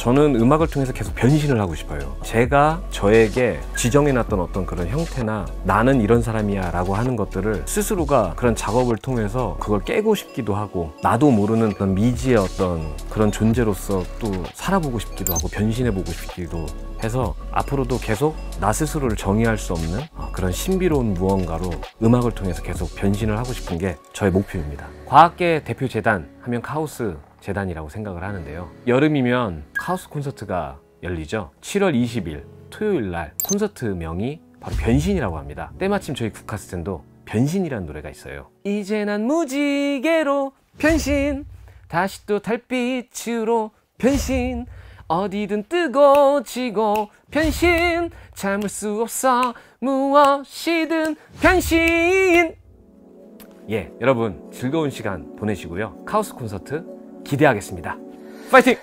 저는 음악을 통해서 계속 변신을 하고 싶어요. 제가 저에게 지정해놨던 어떤 그런 형태나 나는 이런 사람이야 라고 하는 것들을 스스로가 그런 작업을 통해서 그걸 깨고 싶기도 하고 나도 모르는 어떤 미지의 어떤 그런 존재로서 또 살아보고 싶기도 하고 변신해보고 싶기도 해서 앞으로도 계속 나 스스로를 정의할 수 없는 어, 그런 신비로운 무언가로 음악을 통해서 계속 변신을 하고 싶은 게 저의 목표입니다. 과학계 대표 재단 하면 카오스 재단이라고 생각을 하는데요. 여름이면 카오스 콘서트가 열리죠. 7월 20일 토요일 날 콘서트 명이 바로 변신이라고 합니다. 때마침 저희 국카스텐도 변신이라는 노래가 있어요. 이제 난 무지개로 변신 다시 또 달빛으로 변신 어디든 뜨고 지고 변신 참을 수 없어 무엇이든 변신 예 여러분 즐거운 시간 보내시고요 카오스 콘서트 기대하겠습니다 파이팅